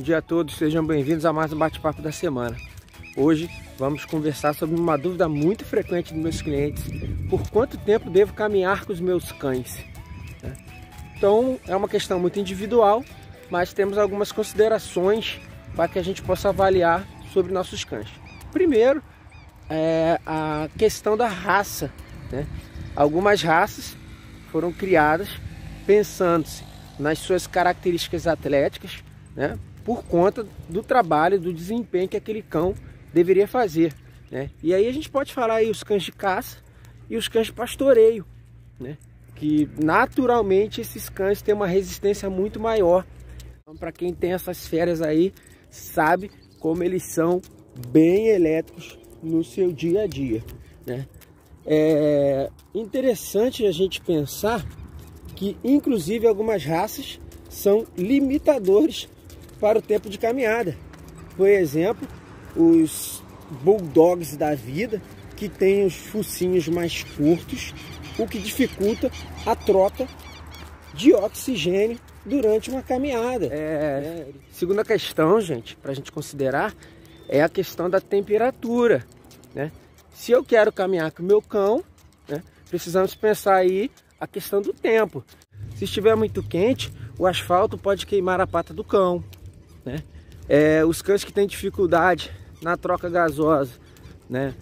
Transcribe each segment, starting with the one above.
Bom dia a todos, sejam bem-vindos a mais um bate-papo da semana. Hoje vamos conversar sobre uma dúvida muito frequente dos meus clientes: por quanto tempo devo caminhar com os meus cães? Né? Então é uma questão muito individual, mas temos algumas considerações para que a gente possa avaliar sobre nossos cães. Primeiro, é a questão da raça. Né? Algumas raças foram criadas pensando-se nas suas características atléticas, né? Por conta do trabalho, do desempenho que aquele cão deveria fazer. Né? E aí a gente pode falar aí os cães de caça e os cães de pastoreio, né? que naturalmente esses cães têm uma resistência muito maior. Então, para quem tem essas férias aí, sabe como eles são bem elétricos no seu dia a dia. Né? É interessante a gente pensar que, inclusive, algumas raças são limitadores para o tempo de caminhada. Por exemplo, os bulldogs da vida, que têm os focinhos mais curtos, o que dificulta a troca de oxigênio durante uma caminhada. É, segunda questão, gente, para a gente considerar, é a questão da temperatura. Né? Se eu quero caminhar com o meu cão, né, precisamos pensar aí a questão do tempo. Se estiver muito quente, o asfalto pode queimar a pata do cão. Né? É, os cães que têm dificuldade na troca gasosa, né?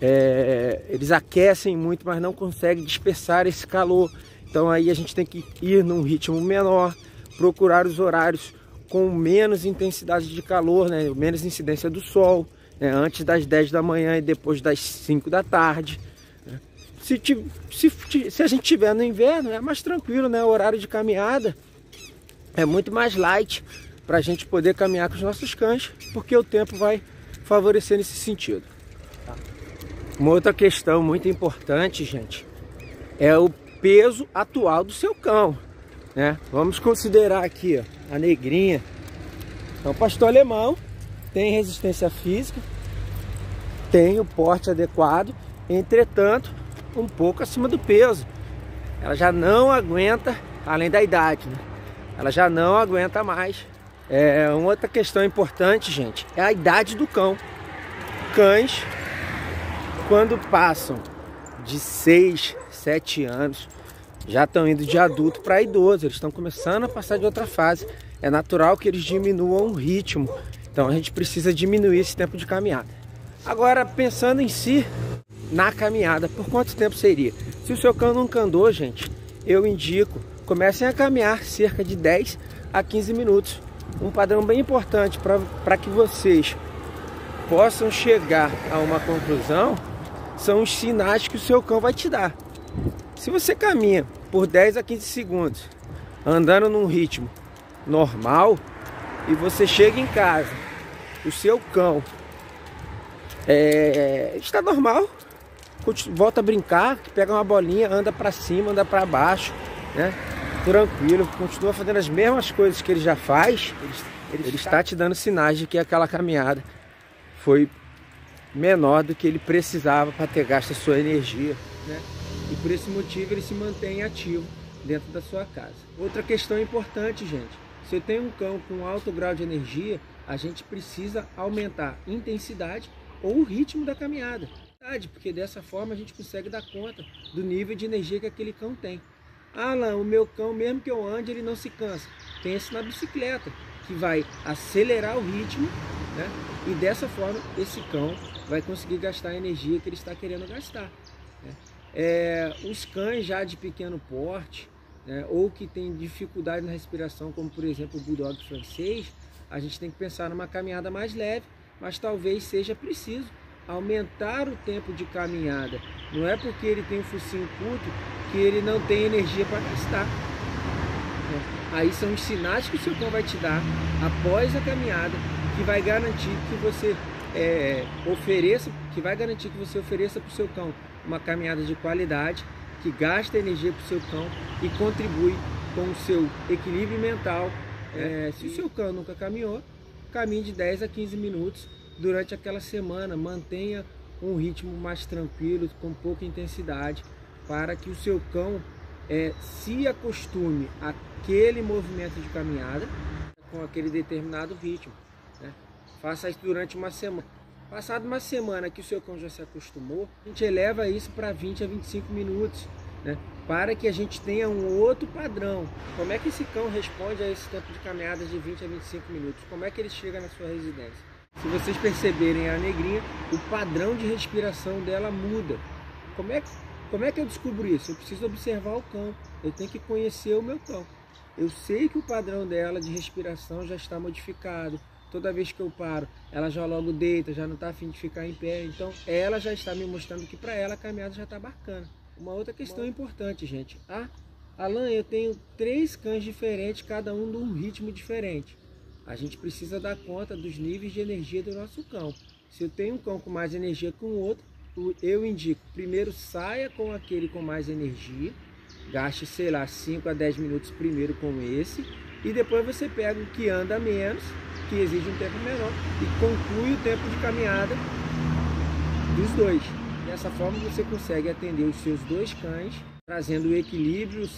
É, eles aquecem muito, mas não conseguem dispersar esse calor. Então aí a gente tem que ir num ritmo menor, procurar os horários com menos intensidade de calor, né? menos incidência do sol, né? antes das 10 da manhã e depois das 5 da tarde. Né? Se, se, se, a gente tiver no inverno, é mais tranquilo, né? O horário de caminhada é muito mais light para a gente poder caminhar com os nossos cães, porque o tempo vai favorecer nesse sentido. Uma outra questão muito importante, gente, é o peso atual do seu cão. Né? Vamos considerar aqui ó, a negrinha. É um pastor alemão, tem resistência física, tem o porte adequado, entretanto, um pouco acima do peso. Ela já não aguenta, além da idade, né? ela já não aguenta mais. É, uma outra questão importante, gente, é a idade do cão. Cães, quando passam de 6, 7 anos, já estão indo de adulto para idoso, eles estão começando a passar de outra fase. É natural que eles diminuam o ritmo, então a gente precisa diminuir esse tempo de caminhada. Agora, pensando em si, na caminhada, por quanto tempo seria? Se o seu cão nunca andou, gente, eu indico, comecem a caminhar cerca de 10 a 15 minutos. Um padrão bem importante para que vocês possam chegar a uma conclusão são os sinais que o seu cão vai te dar. Se você caminha por 10 a 15 segundos, andando num ritmo normal, e você chega em casa, o seu cão é, está normal, volta a brincar, pega uma bolinha, anda para cima, anda para baixo, né? Tranquilo, continua fazendo as mesmas coisas que ele já faz, ele, ele está te dando sinais de que aquela caminhada foi menor do que ele precisava para ter gasto a sua energia, né? e por esse motivo ele se mantém ativo dentro da sua casa. Outra questão importante, gente, se eu tenho um cão com alto grau de energia, a gente precisa aumentar a intensidade ou o ritmo da caminhada. Porque dessa forma a gente consegue dar conta do nível de energia que aquele cão tem. Alan, o meu cão, mesmo que eu ande, ele não se cansa. Pense na bicicleta, que vai acelerar o ritmo, né? E dessa forma esse cão vai conseguir gastar a energia que ele está querendo gastar. Né? É, os cães já de pequeno porte, né, ou que tem dificuldade na respiração, como por exemplo o bulldog francês, a gente tem que pensar numa caminhada mais leve, mas talvez seja preciso aumentar o tempo de caminhada. Não é porque ele tem um focinho curto que ele não tem energia para gastar. É, aí são os sinais que o seu cão vai te dar após a caminhada que vai garantir que você é, ofereça, que vai garantir que você ofereça para o seu cão uma caminhada de qualidade, que gasta energia para o seu cão e contribui com o seu equilíbrio mental. É, se o seu cão nunca caminhou, caminhe de 10 a 15 minutos durante aquela semana, mantenha um ritmo mais tranquilo, com pouca intensidade, para que o seu cão é, se acostume àquele movimento de caminhada, com aquele determinado ritmo. Né? Faça isso durante uma semana. Passado uma semana que o seu cão já se acostumou, a gente eleva isso para 20 a 25 minutos, né? para que a gente tenha um outro padrão. Como é que esse cão responde a esse tempo de caminhada de 20 a 25 minutos? Como é que ele chega na sua residência? Se vocês perceberem a negrinha, o padrão de respiração dela muda. Como é, que, como é que eu descubro isso? Eu preciso observar o cão, eu tenho que conhecer o meu cão. Eu sei que o padrão dela de respiração já está modificado. Toda vez que eu paro, ela já logo deita, já não está afim de ficar em pé. Então, ela já está me mostrando que para ela a caminhada já está bacana. Uma outra questão importante, gente. Ah, Alan, eu tenho três cães diferentes, cada um de um ritmo diferente. A gente precisa dar conta dos níveis de energia do nosso cão. Se eu tenho um cão com mais energia que o outro, eu indico, primeiro saia com aquele com mais energia, gaste, sei lá, 5 a 10 minutos primeiro com esse, e depois você pega o que anda menos, que exige um tempo menor, e conclui o tempo de caminhada dos dois. Dessa forma você consegue atender os seus dois cães, trazendo equilíbrio,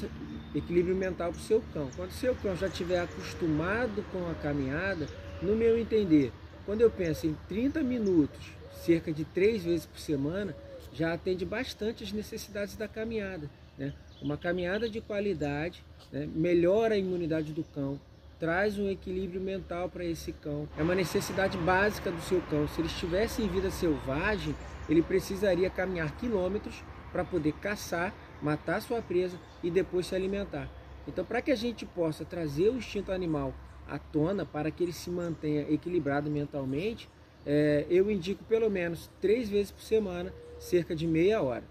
equilíbrio mental para o seu cão. Quando o seu cão já estiver acostumado com a caminhada, no meu entender, quando eu penso em 30 minutos, cerca de três vezes por semana, já atende bastante as necessidades da caminhada. Né? Uma caminhada de qualidade né? melhora a imunidade do cão, traz um equilíbrio mental para esse cão. É uma necessidade básica do seu cão. Se ele estivesse em vida selvagem, ele precisaria caminhar quilômetros para poder caçar, matar sua presa e depois se alimentar. Então, para que a gente possa trazer o instinto animal à tona, para que ele se mantenha equilibrado mentalmente, é, eu indico pelo menos três vezes por semana, cerca de meia hora.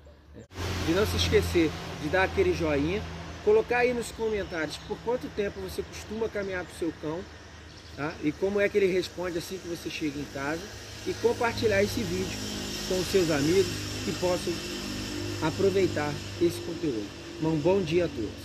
E não se esquecer de dar aquele joinha, colocar aí nos comentários por quanto tempo você costuma caminhar com o seu cão, tá? e como é que ele responde assim que você chega em casa, e compartilhar esse vídeo com seus amigos que possam aproveitar esse conteúdo. Um bom dia a todos.